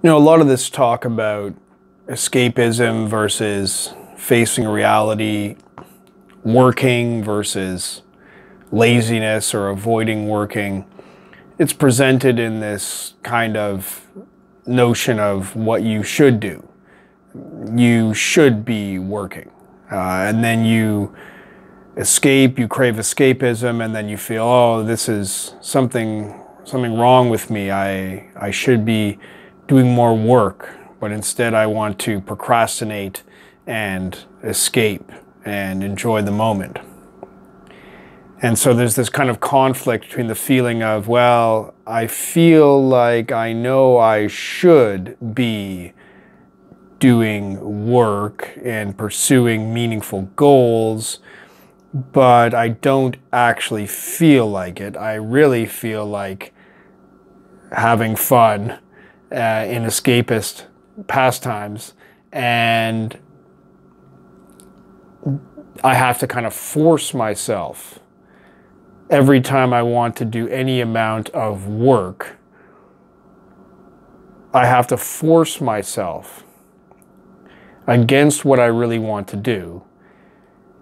You know, a lot of this talk about escapism versus facing reality, working versus laziness or avoiding working, it's presented in this kind of notion of what you should do. You should be working. Uh, and then you escape, you crave escapism, and then you feel, oh, this is something something wrong with me. I I should be doing more work, but instead I want to procrastinate and escape and enjoy the moment. And so there's this kind of conflict between the feeling of, well, I feel like I know I should be doing work and pursuing meaningful goals, but I don't actually feel like it. I really feel like having fun uh, in escapist pastimes and I have to kind of force myself every time I want to do any amount of work. I have to force myself against what I really want to do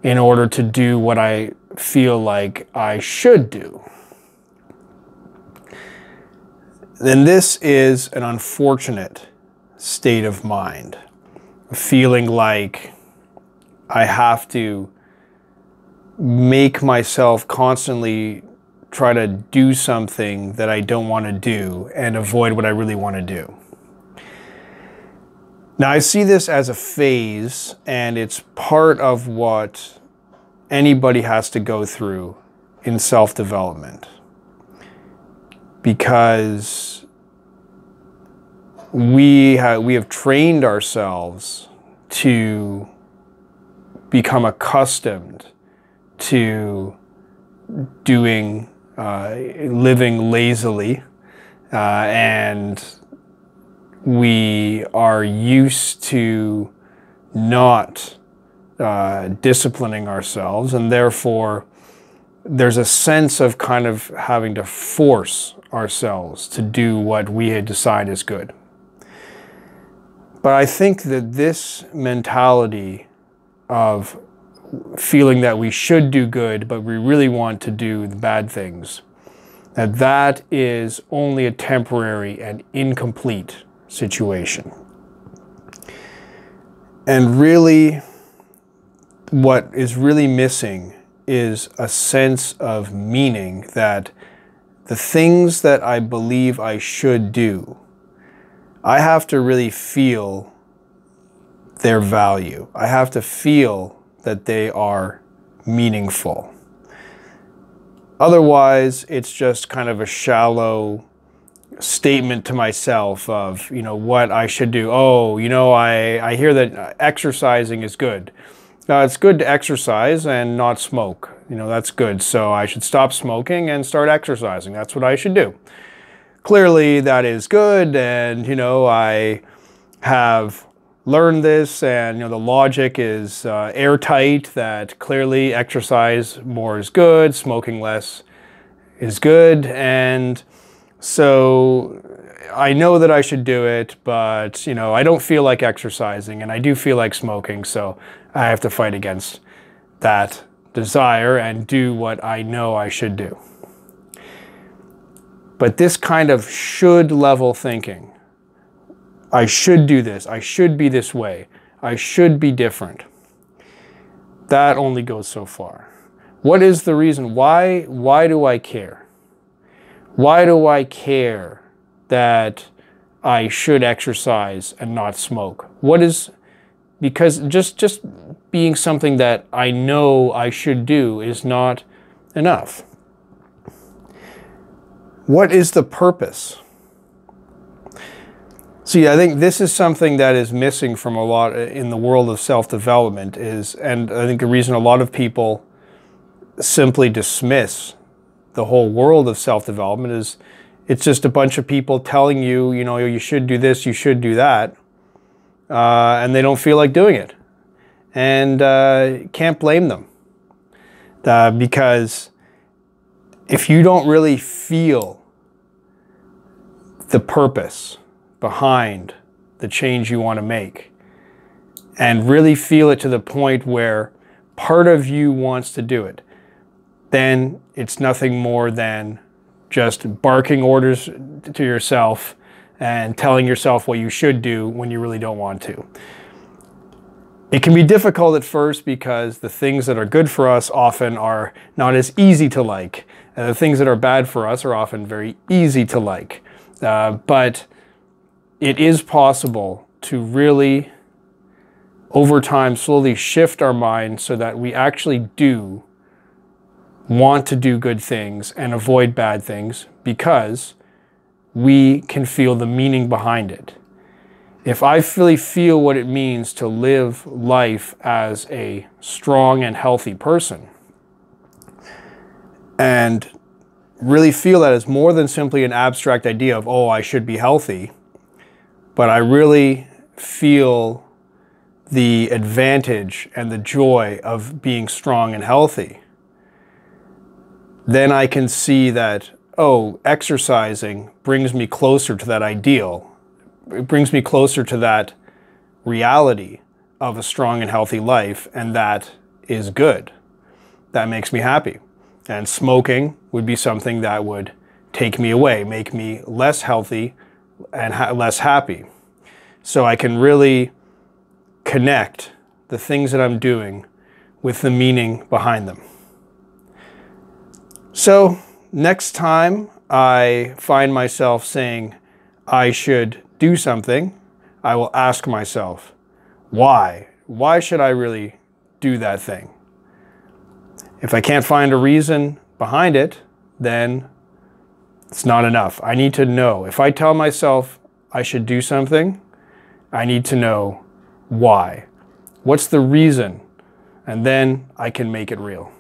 in order to do what I feel like I should do. Then this is an unfortunate state of mind. Feeling like I have to make myself constantly try to do something that I don't want to do and avoid what I really want to do. Now, I see this as a phase, and it's part of what anybody has to go through in self development because we have, we have trained ourselves to become accustomed to doing uh, living lazily uh, and we are used to not uh, disciplining ourselves and therefore there's a sense of kind of having to force ourselves to do what we had decided is good. But I think that this mentality of feeling that we should do good, but we really want to do the bad things, that that is only a temporary and incomplete situation. And really, what is really missing is a sense of meaning that the things that I believe I should do, I have to really feel their value. I have to feel that they are meaningful. Otherwise, it's just kind of a shallow statement to myself of, you know, what I should do. Oh, you know, I, I hear that exercising is good. Now, it's good to exercise and not smoke. You know, that's good. So I should stop smoking and start exercising. That's what I should do. Clearly, that is good. And, you know, I have learned this and, you know, the logic is uh, airtight that clearly exercise more is good, smoking less is good. And so I know that I should do it, but, you know, I don't feel like exercising and I do feel like smoking. So I have to fight against that desire and do what I know I should do. But this kind of should level thinking, I should do this, I should be this way, I should be different, that only goes so far. What is the reason? Why, why do I care? Why do I care that I should exercise and not smoke? What is, because just just being something that I know I should do is not enough. What is the purpose? See, I think this is something that is missing from a lot uh, in the world of self-development is and I think the reason a lot of people simply dismiss the whole world of self-development is it's just a bunch of people telling you, you know, you should do this, you should do that uh, and they don't feel like doing it. And uh, can't blame them uh, because if you don't really feel the purpose, behind the change you want to make and really feel it to the point where part of you wants to do it, then it's nothing more than just barking orders to yourself and telling yourself what you should do when you really don't want to. It can be difficult at first because the things that are good for us often are not as easy to like, and the things that are bad for us are often very easy to like. Uh, but it is possible to really, over time, slowly shift our mind so that we actually do want to do good things and avoid bad things because we can feel the meaning behind it. If I really feel what it means to live life as a strong and healthy person, and really feel that it's more than simply an abstract idea of, oh, I should be healthy, but I really feel the advantage and the joy of being strong and healthy, then I can see that, oh, exercising brings me closer to that ideal it brings me closer to that reality of a strong and healthy life, and that is good. That makes me happy. And smoking would be something that would take me away, make me less healthy and ha less happy. So I can really connect the things that I'm doing with the meaning behind them. So next time I find myself saying I should do something, I will ask myself, why? Why should I really do that thing? If I can't find a reason behind it, then it's not enough. I need to know. If I tell myself I should do something, I need to know why. What's the reason? And then I can make it real.